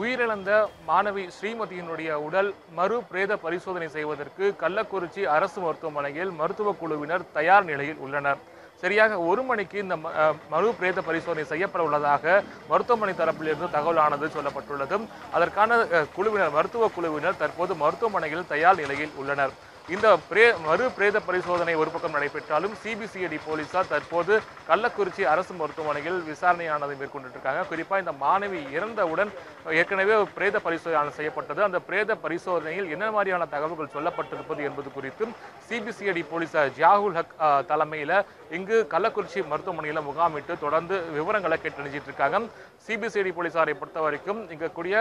உயிரிழந்த மாணவி ஸ்ரீமதியினுடைய உடல் மறு பிரேத பரிசோதனை செய்வதற்கு கள்ளக்குறிச்சி அரசு மருத்துவமனையில் மருத்துவ குழுவினர் தயார் நிலையில் உள்ளனர். சரியாக ஒரு மணிக்கு இந்த ம- மறு பிரேத பரிசோதனை செய்யப்பட உள்ளதாக மருத்துவமனை தரப்பிலிருந்து தகவலானது சொல்லப்பட்டுள்ளது அதற்கான குழுவினர் மருத்துவ குழுவினர் தற்போது மருத்துவமனையில் தயார் நிலையில் உள்ளனர். இந்த பிரே மறு பிரேத பரிசோதனை ஒரு பக்கம் நடைபெற்றாலும் சிபிசிஐடி போலீசார் தற்போது கள்ளக்குறிச்சி அரசு மருத்துவமனையில் விசாரணையானதை மேற்கொண்டிருக்காங்க குறிப்பாக இந்த மாணவி இறந்தவுடன் ஏற்கனவே பிரேத பரிசோதனை செய்யப்பட்டது. அந்த பிரேத பரிசோதனையில் என்ன மாதிரியான தகவல்கள் சொல்லப்பட்டிருப்பது என்பது குறித்தும் சிபிசிஐடி போலீசார் ஜியாகுல் ஹக் தலைமையில் இங்கு கள்ளக்குறிச்சி மருத்துவமனையில் முகாமிட்டு தொடர்ந்து விவரங்களை கேட்டறிஞ்சிட்டு இருக்காங்க சிபிசிஐடி போலீசாரை பொறுத்த வரைக்கும் இங்கே கூடிய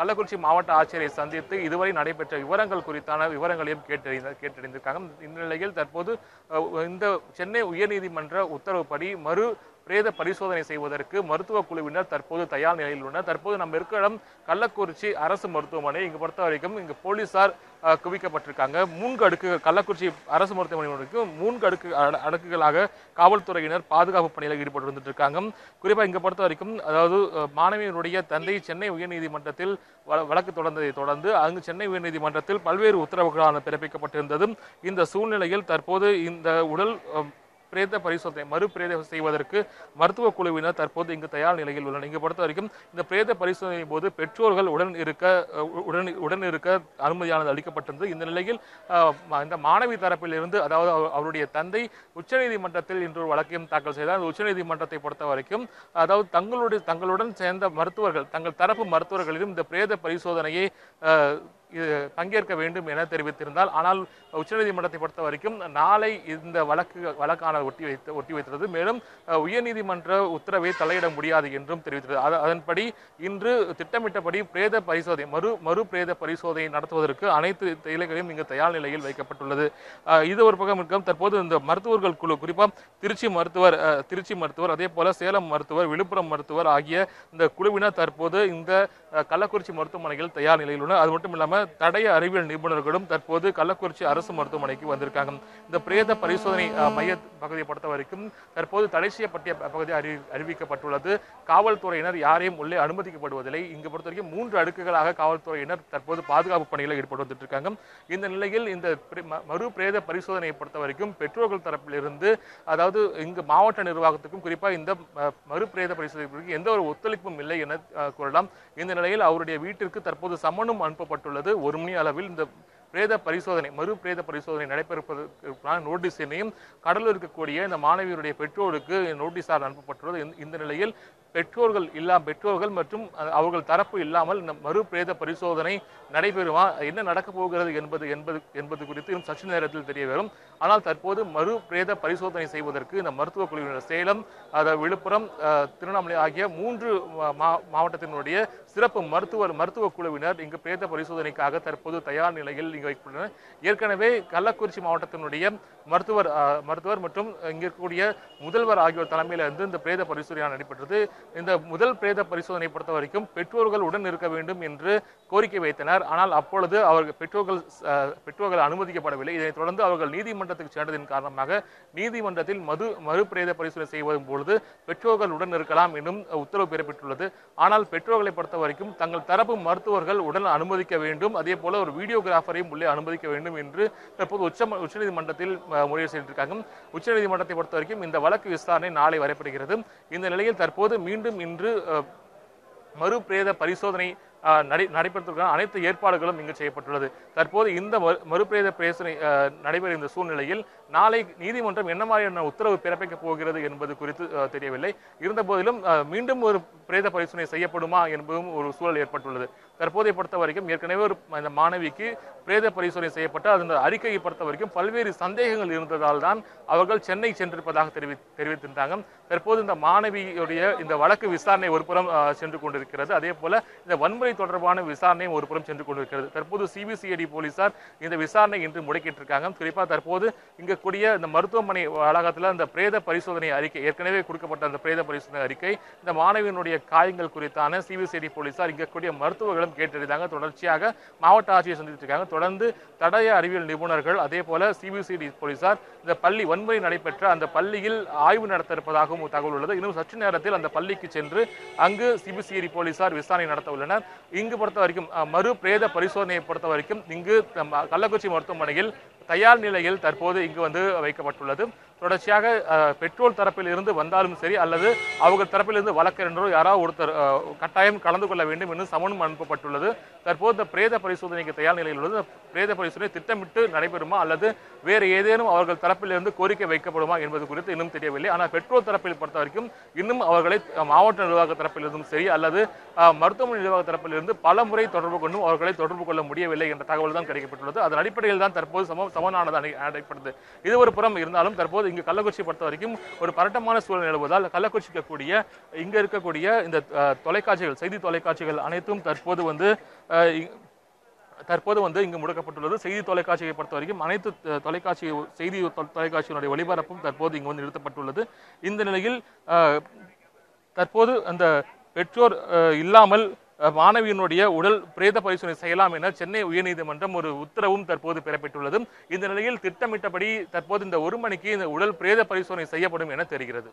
கள்ளக்குறிச்சி மாவட்ட ஆட்சியரை சந்தித்து இதுவரை நடைபெற்ற விவரங்கள் குறித்தான விவரங்களையும் கேட்டு கேட்டறிந்த கேட்டறிந்திருக்காங்க. இந்த நிலையில் தற்போது இந்த சென்னை உயர்நீதிமன்ற உத்தரவுப்படி மறு பிரேத பரிசோதனை செய்வதற்கு மருத்துவ குழுவினர் தற்போது தயார் நிலையில் உள்ளனர். தற்போது நம்ம இருக்கிற இடம் கள்ளக்குறிச்சி அரசு மருத்துவமனை. இங்கு பொறுத்த வரைக்கும் இங்கு போலீசார் குவிக்கப்பட்டிருக்காங்க. மூன்று அடுக்கு கள்ளக்குறிச்சி அரசு மருத்துவமனைக்கு மூன்று அடுக்கு அடுக்குகளாக காவல்துறையினர் பாதுகாப்பு பணியில் ஈடுபட்டு வந்துட்டு இருக்காங்க குறிப்பாக இங்கே பொறுத்த வரைக்கும் அதாவது மாணவியினுடைய தந்தை சென்னை உயர்நீதிமன்றத்தில் வ- வழக்கு தொடர்ந்ததை தொடர்ந்து அங்கு சென்னை உயர்நீதிமன்றத்தில் பல்வேறு உத்தரவுகளான பிறப்பிக்கப்பட்டிருந்ததும் இந்த சூழ்நிலையில் தற்போது இந்த உடல் பிரேத பரிசோதனை மறு பிரேத செய்வதற்கு மருத்துவ குழுவினர் தற்போது இங்கு தயார் நிலையில் உள்ளனர். இங்கு பொறுத்த வரைக்கும் இந்த பிரேத பரிசோதனை போது பெற்றோர்கள் உடன் இருக்க உடன் உடன் இருக்க அனுமதியானது அளிக்கப்பட்டிருந்தது. இந்த நிலையில் இந்த மாணவி தரப்பில் இருந்து அதாவது அவருடைய தந்தை உச்சநீதிமன்றத்தில் இன்று ஒரு வழக்கையும் தாக்கல் செய்தார். அந்த உச்சநீதிமன்றத்தை பொறுத்த வரைக்கும் அதாவது தங்களுடைய தங்களுடன் சேர்ந்த மருத்துவர்கள் தங்கள் தரப்பு மருத்துவர்களிடம் இந்த பிரேத பரிசோதனையை பங்கேற்க வேண்டும் என தெரிவித்திருந்தால் ஆனால் உச்சநீதிமன்றத்தை பொறுத்த வரைக்கும் நாளை இந்த வழக்கு வழக்கான ஒட்டி வைத்து ஒட்டி வைத்தது மேலும் உயர்நீதிமன்ற உத்தரவை தலையிட முடியாது என்றும் தெரிவித்தது அதன்படி இன்று திட்டமிட்டபடி பிரேத பரிசோதனை மறு மறு பிரேத பரிசோதனை நடத்துவதற்கு அனைத்து இலைகளையும் இங்கு தயார் நிலையில் வைக்கப்பட்டுள்ளது. இது ஒரு பக்கம் இருக்கும். தற்போது இந்த மருத்துவர்கள் குழு குறிப்பாக திருச்சி மருத்துவர் திருச்சி மருத்துவர் அதே போல சேலம் மருத்துவர் விழுப்புரம் மருத்துவர் ஆகிய இந்த குழுவினர் தற்போது இந்த கள்ளக்குறிச்சி மருத்துவமனையில் தயார் நிலையில் உள்ளனர். அது மட்டும் இல்லாமல் இல்லாம தடய அறிவியல் நிபுணர்களும் தற்போது கள்ளக்குறிச்சி அரசு மருத்துவமனைக்கு வந்திருக்காங்க. இந்த பிரேத பரிசோதனை மைய பகுதியை பொறுத்த வரைக்கும் தற்போது தடை செய்யப்பட்ட பகுதி அறி அறிவிக்கப்பட்டுள்ளது. காவல்துறையினர் யாரையும் உள்ளே அனுமதிக்கப்படுவதில்லை. இங்கு பொறுத்த வரைக்கும் மூன்று அடுக்குகளாக காவல்துறையினர் தற்போது பாதுகாப்பு பணியில் ஈடுபட்டு வந்துட்டு இருக்காங்க இந்த நிலையில் இந்த மறு பிரேத பரிசோதனையை பொறுத்த வரைக்கும் பெற்றோர்கள் தரப்பிலிருந்து அதாவது இங்கு மாவட்ட நிர்வாகத்துக்கும் குறிப்பாக இந்த மறு பிரேத பரிசோதனைக்கு எந்த ஒரு ஒத்துழைப்பும் இல்லை என கூறலாம். இந்த நிலையில் அவருடைய வீட்டிற்கு தற்போது சம்மனும் அனுப்பப்பட்டுள்ளது. ஒரு மணி அளவில் இந்த பிரேத பரிசோதனை மறு பிரேத பரிசோதனை நடைபெறுவதற்கான நோட்டீஸினையும் கடலூர் இருக்கக்கூடிய இந்த மாணவியருடைய பெற்றோருக்கு நோட்டீஸாக அனுப்பப்பட்டுள்ளது. இந்த- நிலையில் பெற்றோர்கள் இல்லா பெற்றோர்கள் மற்றும் அவர்கள் தரப்பு இல்லாமல் இந்த மறு பிரேத பரிசோதனை நடைபெறுமா என்ன நடக்கப் போகிறது என்பது என்பது என்பது குறித்து இன்னும் சற்று நேரத்தில் தெரிய வரும் ஆனால் தற்போது மறு பிரேத பரிசோதனை செய்வதற்கு இந்த மருத்துவ குழுவினர் சேலம் அதாவது விழுப்புரம் திருவண்ணாமலை ஆகிய மூன்று மா- மாவட்டத்தினுடைய சிறப்பு மருத்துவர் மருத்துவ குழுவினர் இங்கு பிரேத பரிசோதனைக்காக தற்போது தயார் நிலையில் இங்கு வைக்கப்பட்டுள்ளனர். ஏற்கனவே கள்ளக்குறிச்சி மாவட்டத்தினுடைய மருத்துவர் மருத்துவர் மற்றும் இங்க இருக்கக்கூடிய முதல்வர் ஆகியோர் தலைமையில் இருந்து இந்த பிரேத பரிசோதனை நடைபெற்றது. இந்த முதல் பிரேத பரிசோதனை பொறுத்த வரைக்கும் பெற்றோர்கள் உடன் இருக்க வேண்டும் என்று கோரிக்கை வைத்தனர். ஆனால் அப்பொழுது அவர்கள் பெற்றோர்கள் பெற்றோர்கள் அனுமதிக்கப்படவில்லை. இதைத் தொடர்ந்து அவர்கள் நீதிமன்றத்துக்கு சென்றதின் காரணமாக நீதிமன்றத்தில் மது மறு பிரேத பரிசோதனை செய்வதும் பொழுது பெற்றோர்கள் உடன் இருக்கலாம் என்னும் உத்தரவு பெறப்பட்டுள்ளது ஆனால் பெற்றோர்களை பொறுத்தவரை வரைக்கும் தங்கள் தரப்பு மருத்துவர்கள் உடன் அனுமதிக்க வேண்டும். அதே போல ஒரு வீடியோகிராஃபரையும் உள்ளே அனுமதிக்க வேண்டும் என்று தற்போது உச்ச உச்சநீதிமன்றத்தில் அஹ், முறையீடு செய்திருக்காங்க. உச்சநீதிமன்றத்தை பொறுத்த வரைக்கும் இந்த வழக்கு விசாரணை நாளை வரைப்படுகிறது. இந்த நிலையில் தற்போது மீண்டும் இன்று மறுபிரேத பரிசோதனை நடை நடைபெறுவதற்கான அனைத்து ஏற்பாடுகளும் இங்கு செய்யப்பட்டுள்ளது. தற்போது இந்த மறுபிரேத பிரேசனை நடைபெறும் இந்த சூழ்நிலையில் நாளை நீதிமன்றம் என்ன மாதிரியான உத்தரவு பிறப்பிக்கப் போகிறது என்பது குறித்து தெரியவில்லை. இருந்த போதிலும் மீண்டும் ஒரு பிரேத பரிசோதனை செய்யப்படுமா என்பதும் ஒரு சூழல் ஏற்பட்டுள்ளது. தற்போதை பொறுத்த வரைக்கும் ஏற்கனவே ஒரு இந்த மாணவிக்கு பிரேத பரிசோதனை செய்யப்பட்டு அந்த அறிக்கையை பொறுத்த வரைக்கும் பல்வேறு சந்தேகங்கள் இருந்ததால் தான் அவர்கள் சென்னை சென்றிருப்பதாக தெரிவி தெரிவித்திருந்தாங்க. தற்போது இந்த மாணவியுடைய இந்த வழக்கு விசாரணை ஒருபுறம் சென்று கொண்டிருக்கிறது. அதே போல இந்த வன்முறை வன்முறை தொடர்பான விசாரணையும் ஒரு புறம் சென்று கொண்டிருக்கிறது. தற்போது சிபிசிஐடி போலீசார் இந்த விசாரணை இன்று முடக்கிட்டு இருக்காங்க குறிப்பாக தற்போது இங்க கூடிய இந்த மருத்துவமனை வளாகத்தில் அந்த பிரேத பரிசோதனை அறிக்கை ஏற்கனவே கொடுக்கப்பட்ட அந்த பிரேத பரிசோதனை அறிக்கை இந்த மாணவியினுடைய காயங்கள் குறித்தான சிபிசிஐடி போலீசார் இங்க கூடிய மருத்துவர்களும் கேட்டறிந்தாங்க. தொடர்ச்சியாக மாவட்ட ஆட்சியை சந்தித்து இருக்காங்க. தொடர்ந்து தடய அறிவியல் நிபுணர்கள் அதே போல சிபிசிஐடி போலீசார் இந்த பள்ளி வன்முறை நடைபெற்ற அந்த பள்ளியில் ஆய்வு நடத்த இருப்பதாகவும் தகவல் உள்ளது. இன்னும் சற்று நேரத்தில் அந்த பள்ளிக்கு சென்று அங்கு சிபிசிஐடி போலீசார் விசாரணை நடத்த உள்ளனர். இங்கு பொறுத்த வரைக்கும் மறு பிரேத பரிசோதனையை பொறுத்த வரைக்கும் இங்கு கள்ளக்குறிச்சி மருத்துவமனையில் தயார் நிலையில் தற்போது இங்கு வந்து வைக்கப்பட்டுள்ளது. தொடர்ச்சியாக பெட்ரோல் தரப்பில் இருந்து வந்தாலும் சரி அல்லது அவர்கள் தரப்பிலிருந்து வழக்கறிஞரோ யாராவது ஒருத்தர் கட்டாயம் கலந்து கொள்ள வேண்டும் என்று சமனும் அனுப்பப்பட்டுள்ளது. தற்போது இந்த பிரேத பரிசோதனைக்கு தயார் நிலையில் உள்ளது. பிரேத பரிசோதனை திட்டமிட்டு நடைபெறுமா அல்லது வேறு ஏதேனும் அவர்கள் தரப்பிலிருந்து கோரிக்கை வைக்கப்படுமா என்பது குறித்து இன்னும் தெரியவில்லை. ஆனால் பெற்றோர் தரப்பில் பொறுத்த வரைக்கும் இன்னும் அவர்களை மாவட்ட நிர்வாக தரப்பிலிருந்தும் சரி அல்லது மருத்துவமனை நிர்வாக தரப்பிலிருந்து பல முறை தொடர்பு கொண்டும் அவர்களை தொடர்பு கொள்ள முடியவில்லை என்ற தகவல் தான் கிடைக்கப்பட்டுள்ளது. அதன் அடிப்படையில் தான் தற்போது சம சமனானது அடை- அடைப்படுது. இது ஒரு புறம் இருந்தாலும் தற்போது இங்கு கள்ளக்குறிச்சி பொறுத்த வரைக்கும் ஒரு பரட்டமான சூழல் நிலவுவதால் கள்ளக்குறிச்சி இருக்கக்கூடிய இங்க இருக்கக்கூடிய இந்த தொலைக்காட்சிகள் செய்தி தொலைக்காட்சிகள் அனைத்தும் தற்போது வந்து தற்போது வந்து இங்கு முடக்கப்பட்டுள்ளது. செய்தி தொலைக்காட்சியை பொறுத்த வரைக்கும் அனைத்து தொலைக்காட்சி செய்தி தொலைக்காட்சியினுடைய ஒளிபரப்பும் தற்போது இங்கு வந்து நிறுத்தப்பட்டுள்ளது. இந்த நிலையில் தற்போது அந்த பெற்றோர் இல்லாமல் மாணவியினுடைய உடல் பிரேத பரிசோதனை செய்யலாம் என சென்னை உயர்நீதிமன்றம் ஒரு உத்தரவும் தற்போது பெறப்பட்டுள்ளது. இந்த நிலையில் திட்டமிட்டபடி தற்போது இந்த ஒரு மணிக்கு இந்த உடல் பிரேத பரிசோதனை செய்யப்படும் என தெரிகிறது.